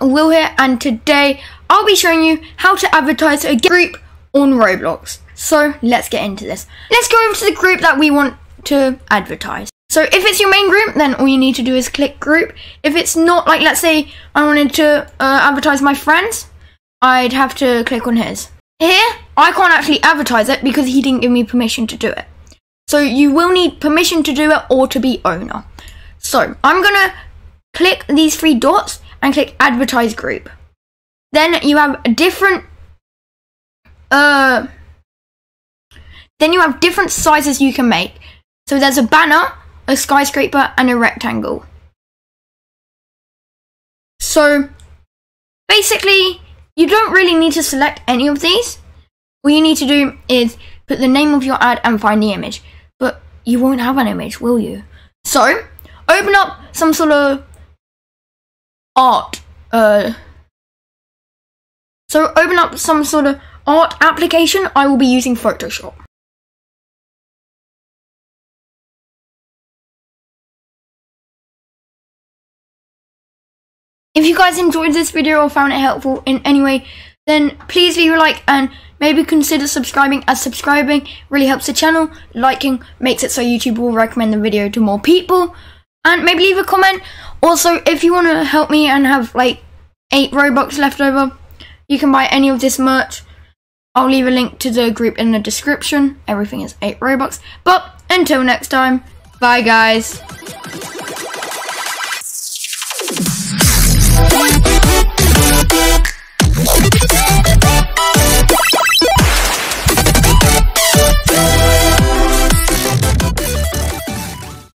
Will here and today I'll be showing you how to advertise a group on Roblox. So let's get into this. Let's go over to the group that we want to advertise. So if it's your main group, then all you need to do is click group. If it's not, like let's say I wanted to uh, advertise my friends, I'd have to click on his. Here, I can't actually advertise it because he didn't give me permission to do it. So you will need permission to do it or to be owner. So I'm gonna click these three dots and click advertise group. Then you have a different uh then you have different sizes you can make. So there's a banner, a skyscraper, and a rectangle. So basically, you don't really need to select any of these. All you need to do is put the name of your ad and find the image. But you won't have an image, will you? So open up some sort of art. Uh, so open up some sort of art application. I will be using Photoshop. If you guys enjoyed this video or found it helpful in any way, then please leave a like and maybe consider subscribing as subscribing really helps the channel. Liking makes it so YouTube will recommend the video to more people. And maybe leave a comment. Also, if you want to help me and have like 8 Robux left over, you can buy any of this merch. I'll leave a link to the group in the description. Everything is 8 Robux. But until next time, bye guys.